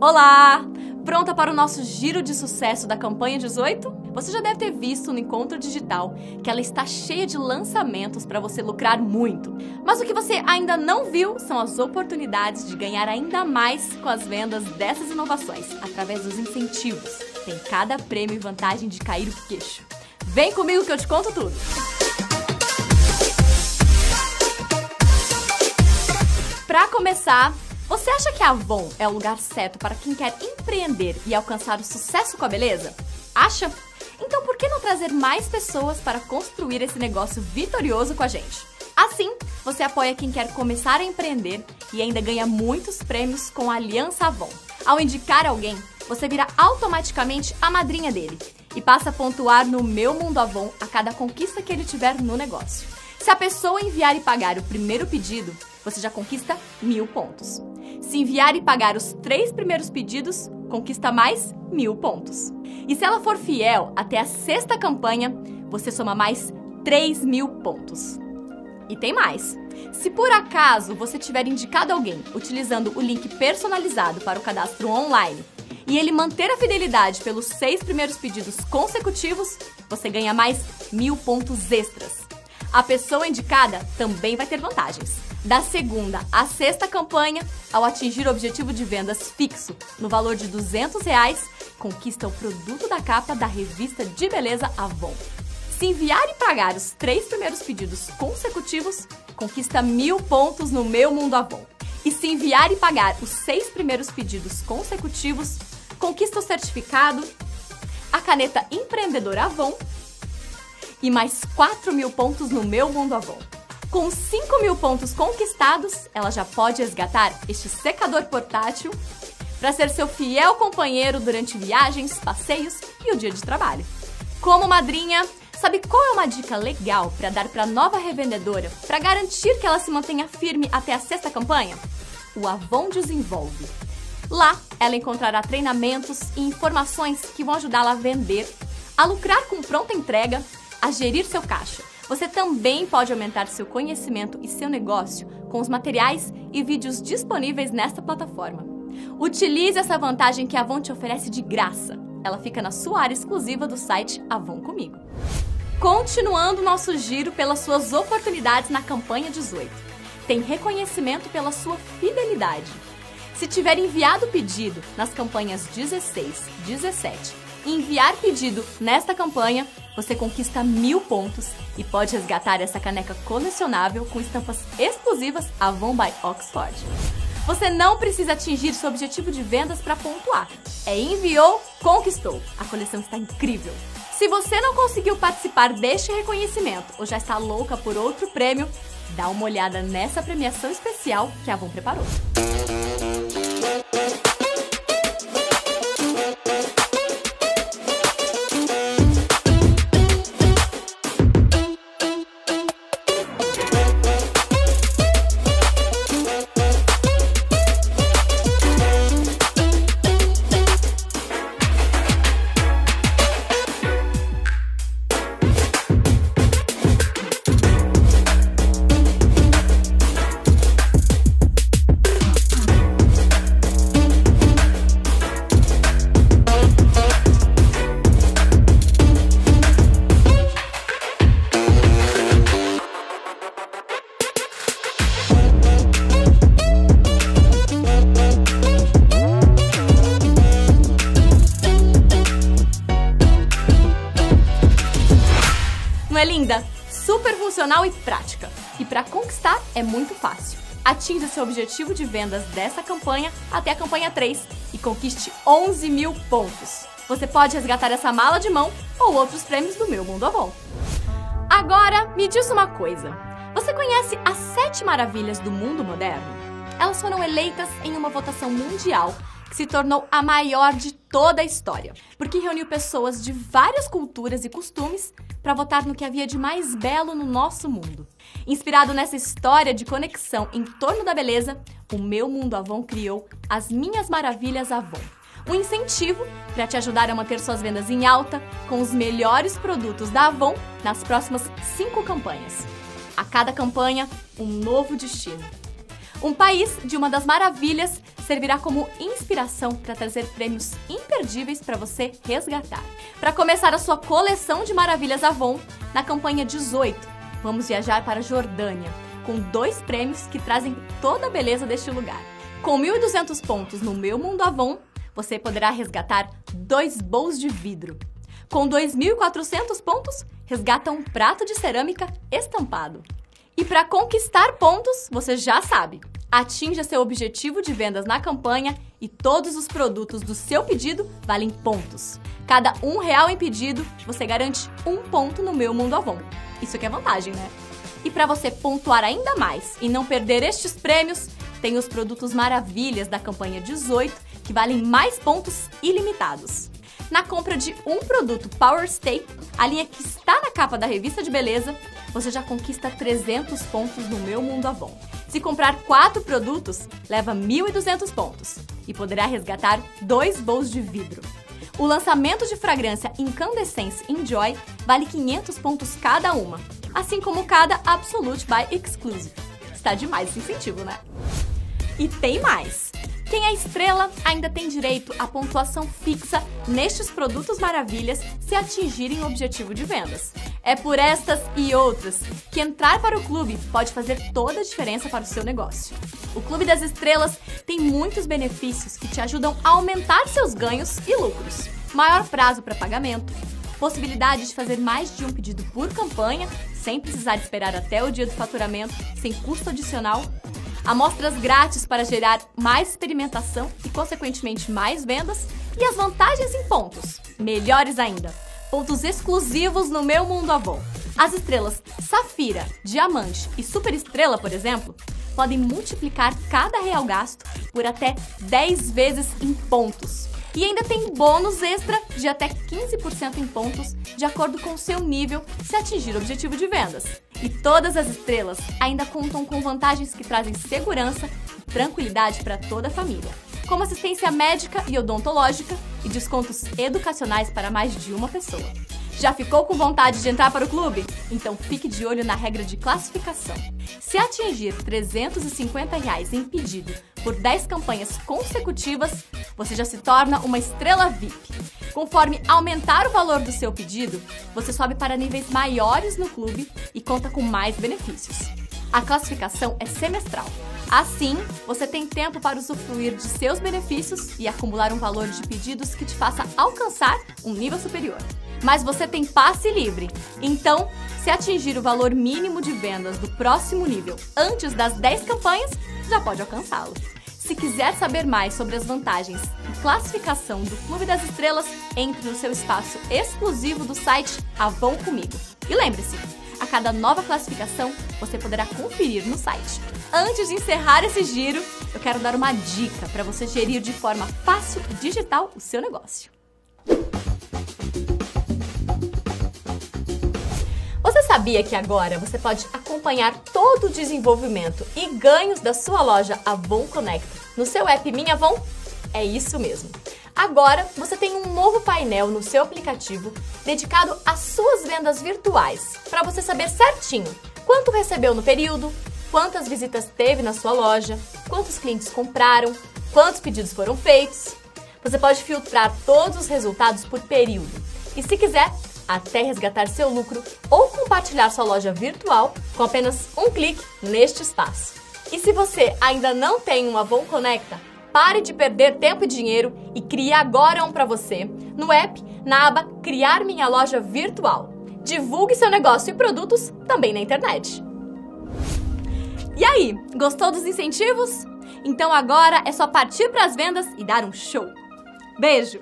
Olá! Pronta para o nosso giro de sucesso da campanha 18? Você já deve ter visto no Encontro Digital que ela está cheia de lançamentos para você lucrar muito. Mas o que você ainda não viu são as oportunidades de ganhar ainda mais com as vendas dessas inovações, através dos incentivos. Tem cada prêmio e vantagem de cair o queixo. Vem comigo que eu te conto tudo! Para começar, você acha que a Avon é o lugar certo para quem quer empreender e alcançar o sucesso com a beleza? Acha? Então por que não trazer mais pessoas para construir esse negócio vitorioso com a gente? Assim, você apoia quem quer começar a empreender e ainda ganha muitos prêmios com a Aliança Avon. Ao indicar alguém, você vira automaticamente a madrinha dele e passa a pontuar no Meu Mundo Avon a cada conquista que ele tiver no negócio. Se a pessoa enviar e pagar o primeiro pedido, você já conquista mil pontos. Se enviar e pagar os três primeiros pedidos, conquista mais mil pontos. E se ela for fiel até a sexta campanha, você soma mais 3 mil pontos. E tem mais! Se por acaso você tiver indicado alguém utilizando o link personalizado para o cadastro online e ele manter a fidelidade pelos seis primeiros pedidos consecutivos, você ganha mais mil pontos extras. A pessoa indicada também vai ter vantagens da segunda à sexta campanha, ao atingir o objetivo de vendas fixo no valor de 200 reais, conquista o produto da capa da revista de beleza Avon. Se enviar e pagar os três primeiros pedidos consecutivos, conquista mil pontos no Meu Mundo Avon. E se enviar e pagar os seis primeiros pedidos consecutivos, conquista o certificado, a caneta Empreendedor Avon e mais 4 mil pontos no Meu Mundo Avon. Com 5 mil pontos conquistados, ela já pode resgatar este secador portátil para ser seu fiel companheiro durante viagens, passeios e o dia de trabalho. Como madrinha, sabe qual é uma dica legal para dar para nova revendedora para garantir que ela se mantenha firme até a sexta campanha? O Avon Desenvolve. Lá, ela encontrará treinamentos e informações que vão ajudá-la a vender, a lucrar com pronta entrega, a gerir seu caixa você também pode aumentar seu conhecimento e seu negócio com os materiais e vídeos disponíveis nesta plataforma. Utilize essa vantagem que a Avon te oferece de graça. Ela fica na sua área exclusiva do site Avon Comigo. Continuando nosso giro pelas suas oportunidades na campanha 18. Tem reconhecimento pela sua fidelidade. Se tiver enviado pedido nas campanhas 16, 17 e enviar pedido nesta campanha, você conquista mil pontos e pode resgatar essa caneca colecionável com estampas exclusivas Avon by Oxford. Você não precisa atingir seu objetivo de vendas para pontuar. É enviou, conquistou. A coleção está incrível. Se você não conseguiu participar deste reconhecimento ou já está louca por outro prêmio, dá uma olhada nessa premiação especial que a Avon preparou. Não é linda? Super funcional e prática. E para conquistar é muito fácil. Atinja seu objetivo de vendas dessa campanha até a campanha 3 e conquiste 11 mil pontos. Você pode resgatar essa mala de mão ou outros prêmios do Meu Mundo Avon. Agora, me diz uma coisa. Você conhece as sete maravilhas do mundo moderno? Elas foram eleitas em uma votação mundial se tornou a maior de toda a história, porque reuniu pessoas de várias culturas e costumes para votar no que havia de mais belo no nosso mundo. Inspirado nessa história de conexão em torno da beleza, o Meu Mundo Avon criou as Minhas Maravilhas Avon. Um incentivo para te ajudar a manter suas vendas em alta com os melhores produtos da Avon nas próximas cinco campanhas. A cada campanha, um novo destino. Um país de uma das maravilhas servirá como inspiração para trazer prêmios imperdíveis para você resgatar. Para começar a sua coleção de maravilhas Avon, na campanha 18, vamos viajar para a Jordânia, com dois prêmios que trazem toda a beleza deste lugar. Com 1.200 pontos no Meu Mundo Avon, você poderá resgatar dois bowls de vidro. Com 2.400 pontos, resgata um prato de cerâmica estampado. E para conquistar pontos, você já sabe, atinja seu objetivo de vendas na campanha e todos os produtos do seu pedido valem pontos. Cada um real em pedido, você garante um ponto no Meu Mundo Avon. Isso que é vantagem, né? E para você pontuar ainda mais e não perder estes prêmios, tem os produtos maravilhas da campanha 18 que valem mais pontos ilimitados. Na compra de um produto Power Stay, a linha que está na capa da revista de beleza, você já conquista 300 pontos no Meu Mundo Avon. Se comprar quatro produtos, leva 1.200 pontos e poderá resgatar dois bowls de vidro. O lançamento de fragrância Incandescence Enjoy vale 500 pontos cada uma, assim como cada Absolute by Exclusive. Está demais esse incentivo, né? E tem mais! Quem é estrela ainda tem direito à pontuação fixa nestes produtos maravilhas se atingirem o objetivo de vendas. É por estas e outras que entrar para o clube pode fazer toda a diferença para o seu negócio. O Clube das Estrelas tem muitos benefícios que te ajudam a aumentar seus ganhos e lucros. Maior prazo para pagamento, possibilidade de fazer mais de um pedido por campanha, sem precisar esperar até o dia do faturamento, sem custo adicional, amostras grátis para gerar mais experimentação e, consequentemente, mais vendas, e as vantagens em pontos. Melhores ainda, pontos exclusivos no meu mundo Avon. As estrelas Safira, Diamante e Super Estrela, por exemplo, podem multiplicar cada real gasto por até 10 vezes em pontos. E ainda tem bônus extra de até 15% em pontos, de acordo com o seu nível, se atingir o objetivo de vendas. E todas as estrelas ainda contam com vantagens que trazem segurança e tranquilidade para toda a família, como assistência médica e odontológica e descontos educacionais para mais de uma pessoa. Já ficou com vontade de entrar para o clube? Então fique de olho na regra de classificação. Se atingir 350 reais em pedido por 10 campanhas consecutivas, você já se torna uma estrela VIP. Conforme aumentar o valor do seu pedido, você sobe para níveis maiores no clube e conta com mais benefícios. A classificação é semestral. Assim, você tem tempo para usufruir de seus benefícios e acumular um valor de pedidos que te faça alcançar um nível superior mas você tem passe livre. Então, se atingir o valor mínimo de vendas do próximo nível antes das 10 campanhas, já pode alcançá-lo. Se quiser saber mais sobre as vantagens e classificação do Clube das Estrelas, entre no seu espaço exclusivo do site Avon Comigo. E lembre-se, a cada nova classificação você poderá conferir no site. Antes de encerrar esse giro, eu quero dar uma dica para você gerir de forma fácil e digital o seu negócio. sabia que agora você pode acompanhar todo o desenvolvimento e ganhos da sua loja Avon Connect no seu app Minha Avon? É isso mesmo. Agora você tem um novo painel no seu aplicativo dedicado às suas vendas virtuais, para você saber certinho quanto recebeu no período, quantas visitas teve na sua loja, quantos clientes compraram, quantos pedidos foram feitos. Você pode filtrar todos os resultados por período. E se quiser, até resgatar seu lucro ou compartilhar sua loja virtual com apenas um clique neste espaço. E se você ainda não tem um Avon Conecta, pare de perder tempo e dinheiro e crie agora um para você no app, na aba Criar Minha Loja Virtual. Divulgue seu negócio e produtos também na internet. E aí, gostou dos incentivos? Então agora é só partir para as vendas e dar um show. Beijo!